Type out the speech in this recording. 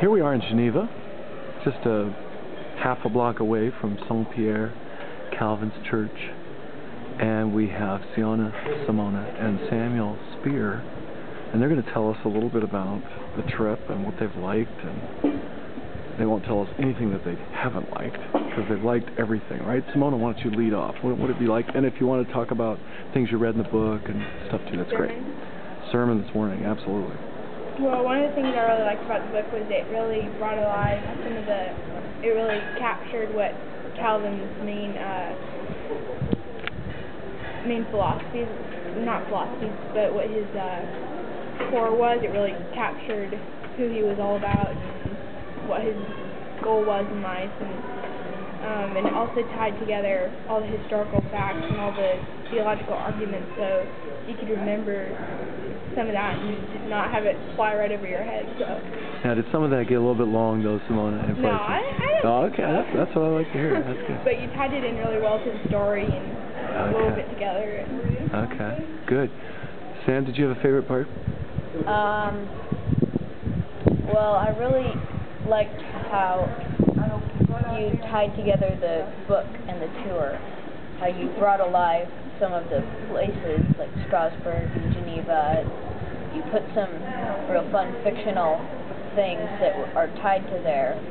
Here we are in Geneva, just a half a block away from Saint Pierre Calvin's church, and we have Siona Simona and Samuel Spear, and they're going to tell us a little bit about the trip and what they've liked, and they won't tell us anything that they haven't liked because they've liked everything, right? Simona, why don't you lead off? What would it be like? And if you want to talk about things you read in the book and stuff too, that's great. Sermon this morning, absolutely. Well, one of the things I really liked about the book was it really brought alive some of the, it really captured what Calvin's main, uh, main philosophies, not philosophies, but what his uh, core was. It really captured who he was all about and what his goal was in life, and um, and it also tied together all the historical facts and all the theological arguments, so you could remember some of that and not have it fly right over your head. So. Now, did some of that get a little bit long, though, Simona? In No. I, I don't. Oh, okay, that's, that's what I like to hear. That's good. But you tied it in really well to the story and wove Okay. it together. And, Okay, good. Sam, did you have a favorite part? Um, well, I really liked how you tied together the book and the tour. How you brought alive some of the places like Strasbourg and Geneva. You put some real fun fictional things that are tied to there.